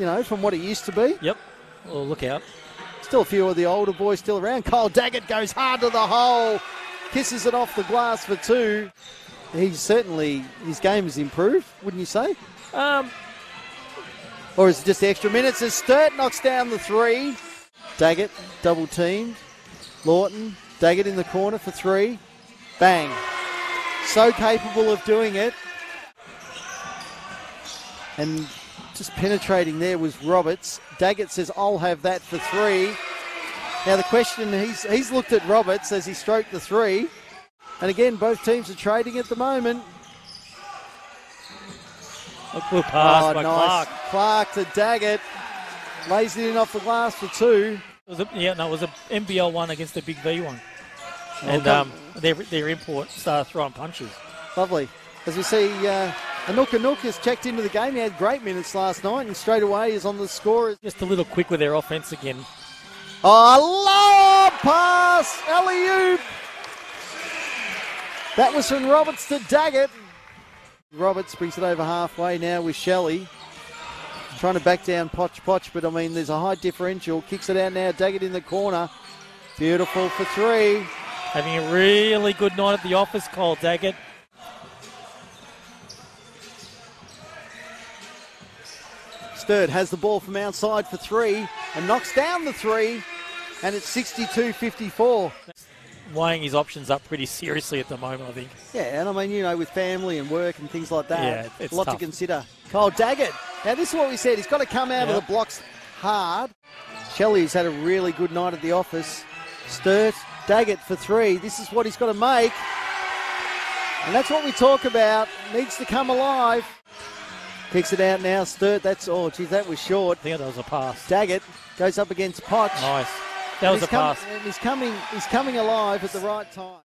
you know, from what it used to be. Yep. Well, look out. Still a few of the older boys still around. Kyle Daggett goes hard to the hole, kisses it off the glass for two. He's certainly, his game has improved, wouldn't you say? Um, Or is it just the extra minutes as Sturt knocks down the three? Daggett double teamed. Lawton, Daggett in the corner for three. Bang. So capable of doing it. And just penetrating there was Roberts. Daggett says, I'll have that for three. Now the question, he's, he's looked at Roberts as he stroked the three. And again, both teams are trading at the moment. pass oh, by nice. Clark. Clark to Daggett. Lays it in off the glass for two. It was a, yeah, no, it was a NBL one against the Big V one. And Okay. um, their, their import started throwing punches. Lovely. As we see, uh, Anuka Nook has checked into the game. He had great minutes last night and straight away is on the score. Just a little quick with their offense again. Oh, lob pass! alley That was from Roberts to Daggett. Roberts brings it over halfway now with Shelley. Trying to back down Poch Poch, but I mean, there's a high differential. Kicks it out now. Daggett in the corner. Beautiful for three. Having a really good night at the office, Kyle Daggett. Sturt has the ball from outside for three and knocks down the three, and it's 62 54. Weighing his options up pretty seriously at the moment, I think. Yeah, and I mean, you know, with family and work and things like that, Yeah, it's a lot tough. to consider. Kyle Daggett. Now, this is what we said. He's got to come out Yeah. of the blocks hard. Shelley's had a really good night at the office. Sturt, Daggett for three. This is what he's got to make. And that's what we talk about. Needs to come alive. Kicks it out now. Sturt, that's, oh, geez, that was short. I think that was a pass. Daggett goes up against Potch. Nice. That was he's a pass. and he's coming. He's coming alive at the right time.